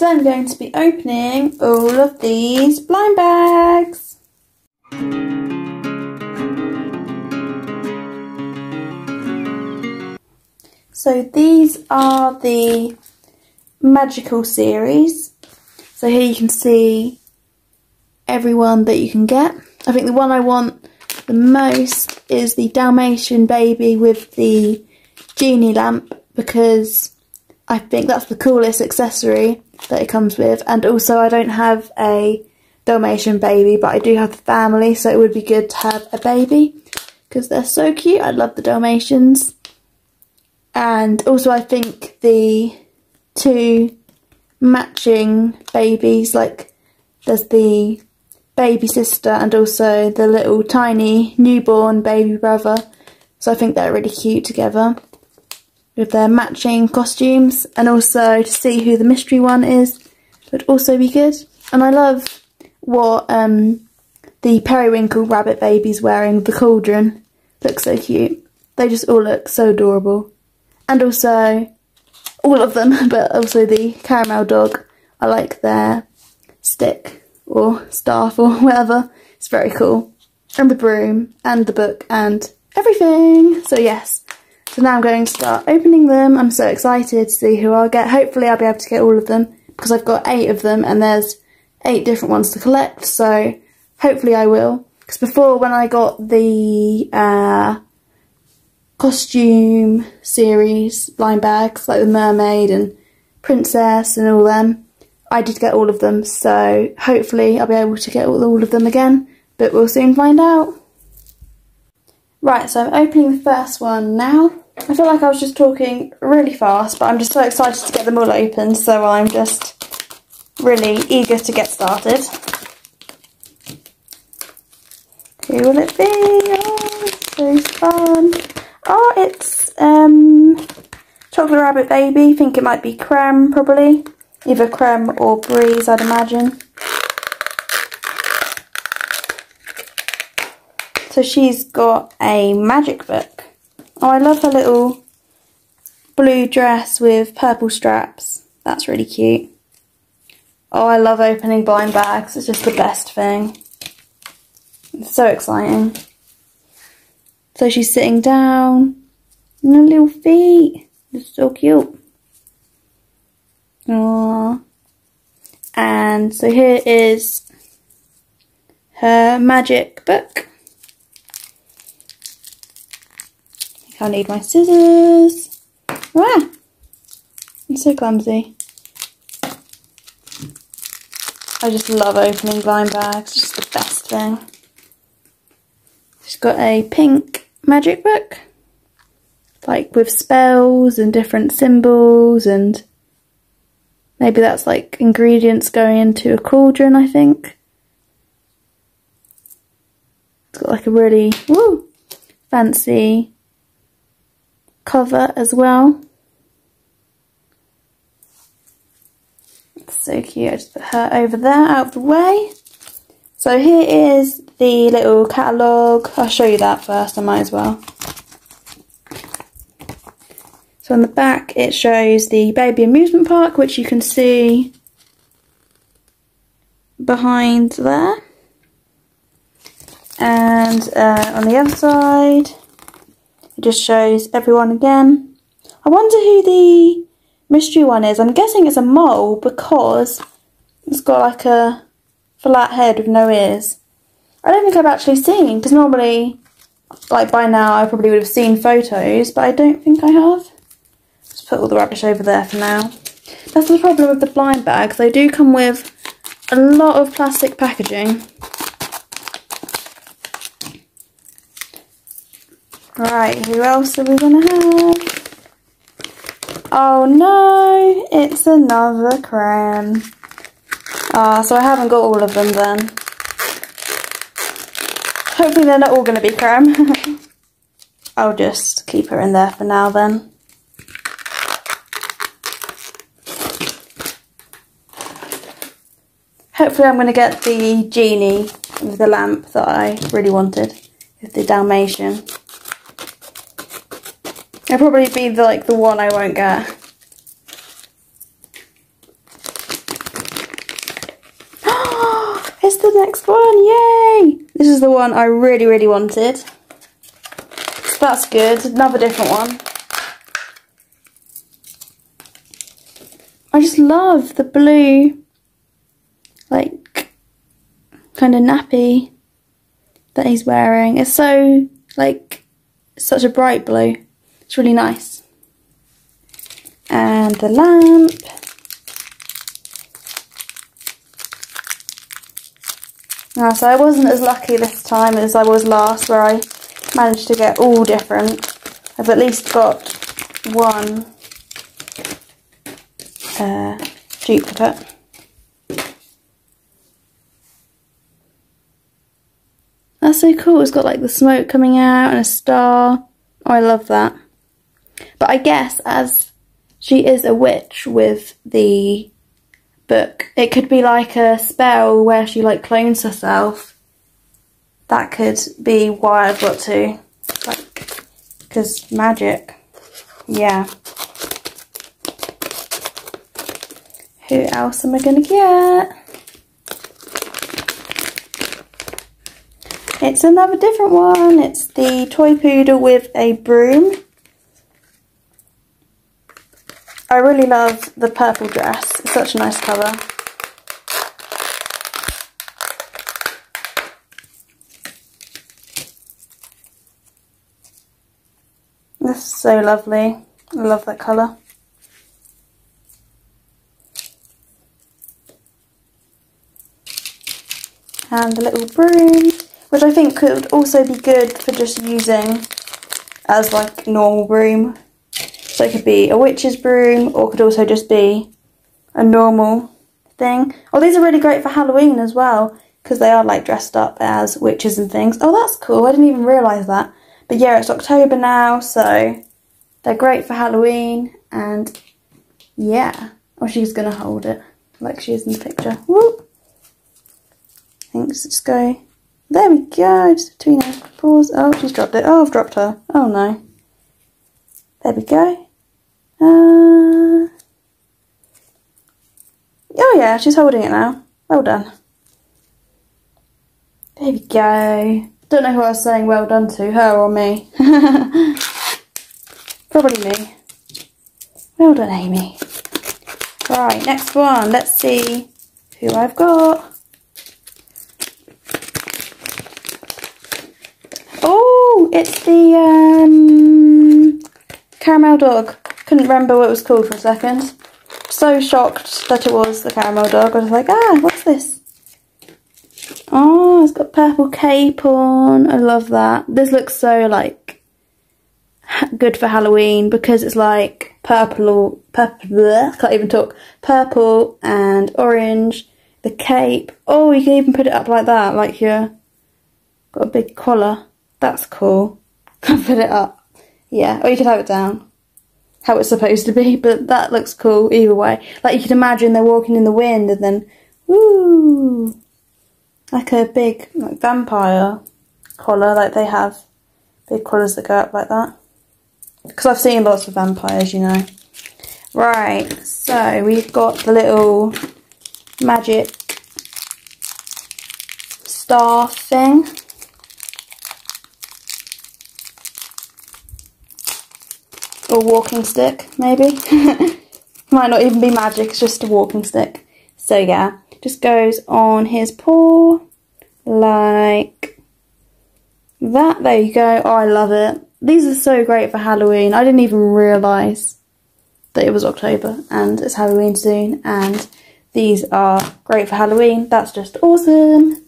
today I'm going to be opening all of these blind bags. So these are the magical series. So here you can see everyone that you can get. I think the one I want the most is the Dalmatian baby with the genie lamp because I think that's the coolest accessory that it comes with. And also I don't have a Dalmatian baby, but I do have the family, so it would be good to have a baby because they're so cute. I love the Dalmatians. And also I think the two matching babies, like there's the baby sister and also the little tiny newborn baby brother. So I think they're really cute together with their matching costumes and also to see who the mystery one is would also be good. And I love what um, the periwinkle rabbit baby's wearing, the cauldron. Looks so cute. They just all look so adorable. And also, all of them, but also the caramel dog. I like their stick or staff or whatever. It's very cool. And the broom and the book and everything. So yes, so now I'm going to start opening them. I'm so excited to see who I'll get. Hopefully I'll be able to get all of them because I've got eight of them and there's eight different ones to collect. So hopefully I will. Because before when I got the uh, costume series blind bags, like the mermaid and princess and all them, I did get all of them. So hopefully I'll be able to get all, all of them again. But we'll soon find out. Right, so I'm opening the first one now. I feel like I was just talking really fast, but I'm just so excited to get them all open, so I'm just really eager to get started. Who will it be? Oh, so fun. Oh, it's um, Chocolate Rabbit Baby. I think it might be Creme, probably. Either Creme or Breeze, I'd imagine. So she's got a magic book. Oh, I love her little blue dress with purple straps. That's really cute. Oh, I love opening blind bags. It's just the best thing. It's so exciting. So she's sitting down. And her little feet. It's so cute. Aww. And so here is her magic book. I need my scissors. Ah, I'm so clumsy. I just love opening blind bags, it's just the best thing. She's got a pink magic book, like with spells and different symbols and maybe that's like ingredients going into a cauldron, I think. It's got like a really woo, fancy cover as well. so cute. I just put her over there out of the way. So here is the little catalogue. I'll show you that first, I might as well. So on the back it shows the baby amusement park, which you can see behind there. And uh, on the other side it just shows everyone again. I wonder who the mystery one is. I'm guessing it's a mole because it's got like a flat head with no ears. I don't think I've actually seen, because normally, like by now, I probably would have seen photos, but I don't think I have. Just put all the rubbish over there for now. That's the problem with the blind bags. They do come with a lot of plastic packaging. Right, who else are we going to have? Oh no, it's another Creme. Ah, so I haven't got all of them then. Hopefully they're not all going to be Creme. I'll just keep her in there for now then. Hopefully I'm going to get the genie with the lamp that I really wanted with the Dalmatian. It'll probably be the, like the one I won't get. It's the next one. Yay! This is the one I really, really wanted. So that's good. Another different one. I just love the blue, like, kind of nappy that he's wearing. It's so, like, such a bright blue. It's really nice. And the lamp. Now, so I wasn't as lucky this time as I was last, where I managed to get all different. I've at least got one uh, duplicate. That's so cool. It's got like the smoke coming out and a star. Oh, I love that. But I guess as she is a witch with the book, it could be like a spell where she like clones herself. That could be why I've got to. Like, because magic. Yeah. Who else am I going two get? It's another different one. It's the toy poodle with a broom. I really love the purple dress. It's such a nice colour. This is so lovely. I love that colour. and a little broom, which I think could also be good for just using as like normal broom. So it could be a witch's broom or it could also just be a normal thing. Oh, these are really great for Halloween as well because they are like dressed up as witches and things. Oh, that's cool. I didn't even realise that. But yeah, it's October now, so they're great for Halloween and yeah. Oh, she's going to hold it like she is in the picture. Whoop. Thanks, let's go. There we go, just between her paws. Oh, she's dropped it. Oh, I've dropped her. Oh no. There we go. Uh... Oh yeah, she's holding it now. Well done. There we go. Don't know who I was saying well done to, her or me. Probably me. Well done, Amy. Right, next one. Let's see who I've got. Oh, it's the um, caramel dog. Couldn't remember what it was called for a second. So shocked that it was the caramel dog. I was like, ah, what's this? Oh, it's got purple cape on. I love that. This looks so like good for Halloween because it's like purple, or... purple. Can't even talk. Purple and orange. The cape. Oh, you can even put it up like that, like you're got a big collar. That's cool. I'll put it up. Yeah, or you could have it down. How it's supposed to be, but that looks cool either way. Like you could imagine they're walking in the wind and then, woo, like a big like vampire collar, like they have big collars that go up like that. Because I've seen lots of vampires, you know. Right, so we've got the little magic star thing. Or walking stick, maybe. Might not even be magic, it's just a walking stick. So yeah, just goes on his paw like that. There you go. Oh, I love it. These are so great for Halloween. I didn't even realise that it was October and it's Halloween soon and these are great for Halloween. That's just awesome.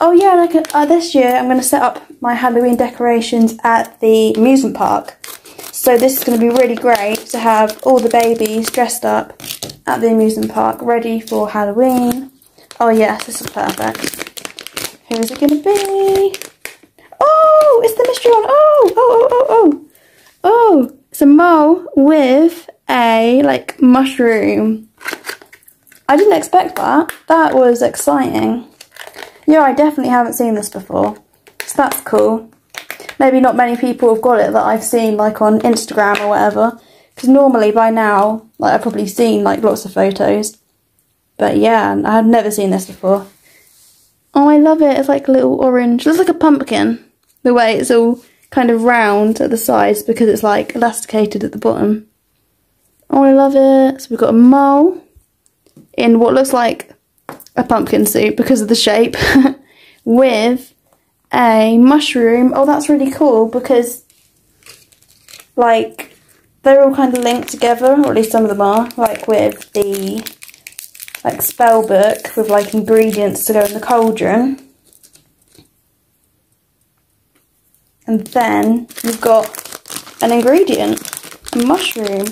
Oh yeah, like uh, this year I'm going to set up my Halloween decorations at the amusement park. So this is going to be really great to have all the babies dressed up at the amusement park ready for Halloween. Oh yes, this is perfect. Who is it going to be? Oh, it's the mystery one. Oh, oh, oh, oh, oh. Oh, it's a mole with a like mushroom. I didn't expect that. That was exciting. Yeah, I definitely haven't seen this before. So that's cool maybe not many people have got it that I've seen like on Instagram or whatever. Because normally by now, like I've probably seen like lots of photos. But yeah, I've never seen this before. Oh, I love it. It's like a little orange. It looks like a pumpkin. The way it's all kind of round at the sides because it's like elasticated at the bottom. Oh, I love it. So we've got a mole in what looks like a pumpkin suit because of the shape with a mushroom. Oh, that's really cool because like they're all kind of linked together, or at least some of them are, like with the like spell book with like ingredients to go in the cauldron. And then you've got an ingredient, a mushroom.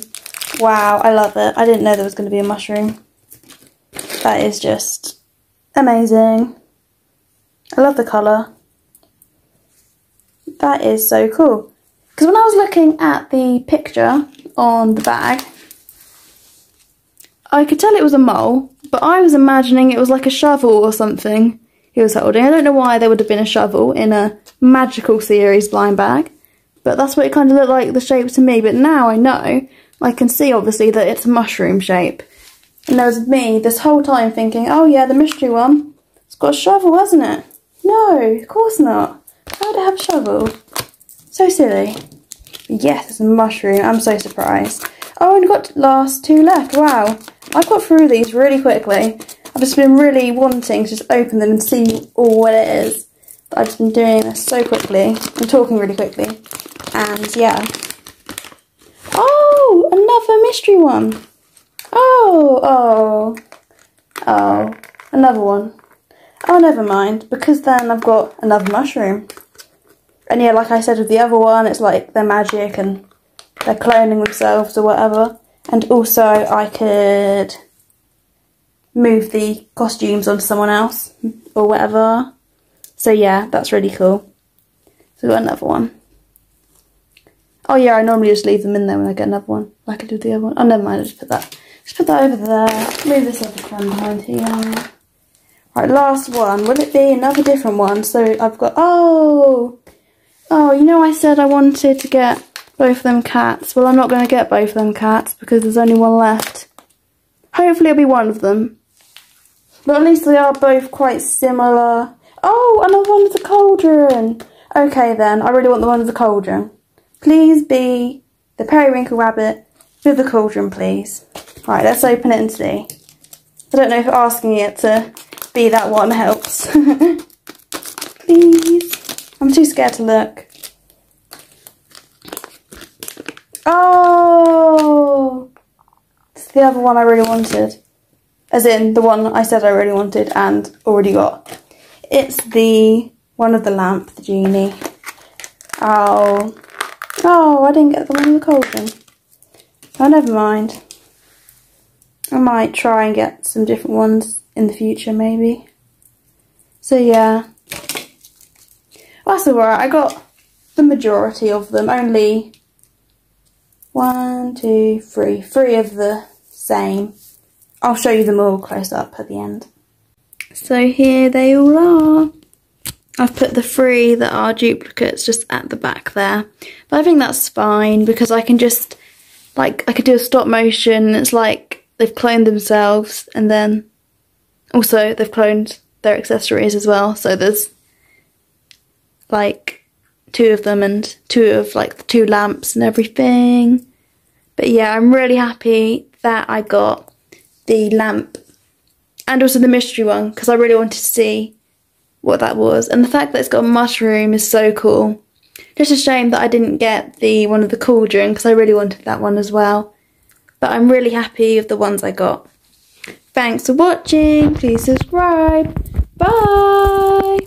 Wow, I love it. I didn't know there was going to be a mushroom. That is just amazing. I love the colour. That is so cool. Because when I was looking at the picture on the bag, I could tell it was a mole, but I was imagining it was like a shovel or something he was holding. I don't know why there would have been a shovel in a magical series blind bag, but that's what it kind of looked like the shape to me. But now I know, I can see obviously that it's a mushroom shape. And there was me this whole time thinking, oh yeah, the mystery one, it's got a shovel, hasn't it? No, of course not. It have a shovel? So silly. Yes, it's a mushroom. I'm so surprised. Oh, and got last two left. Wow. I've got through these really quickly. I've just been really wanting to just open them and see all what it is. But I've just been doing this so quickly. I'm talking really quickly. And yeah. Oh, another mystery one. Oh, oh, oh, another one. Oh, never mind, because then I've got another mushroom. And yeah, like I said with the other one, it's like they're magic and they're cloning themselves or whatever. And also I could move the costumes onto someone else or whatever. So yeah, that's really cool. So we've got another one. Oh yeah, I normally just leave them in there when I get another one, like I did the other one. Oh, never mind, I'll just put that. Just put that over there. Move this other one behind here. Right, last one. Will it be another different one? So I've got, oh, oh, you know I said I wanted to get both of them cats. Well, I'm not going to get both of them cats because there's only one left. Hopefully it'll be one of them. But at least they are both quite similar. Oh, another one with the cauldron. Okay then, I really want the one with the cauldron. Please be the periwinkle rabbit with the cauldron, please. Right, let's open it and see. I don't know if asking it to be that one helps. please. I'm too scared to look. Oh! It's the other one I really wanted. As in, the one I said I really wanted and already got. It's the one of the lamp, the genie. Oh. Oh, I didn't get the one in the cauldron. Oh, never mind. I might try and get some different ones in the future, maybe. So, yeah. That's alright. I got the majority of them. Only one, two, three. Three of the same. I'll show you them all close up at the end. So here they all are. I've put the three that are duplicates just at the back there. But I think that's fine because I can just, like, I could do a stop motion. It's like they've cloned themselves and then also they've cloned their accessories as well. So there's like two of them and two of like the two lamps and everything. But yeah, I'm really happy that I got the lamp and also the mystery one because I really wanted to see what that was. And the fact that it's got a mushroom is so cool. Just a shame that I didn't get the one of the cauldron because I really wanted that one as well. But I'm really happy with the ones I got. Thanks for watching. Please subscribe. Bye.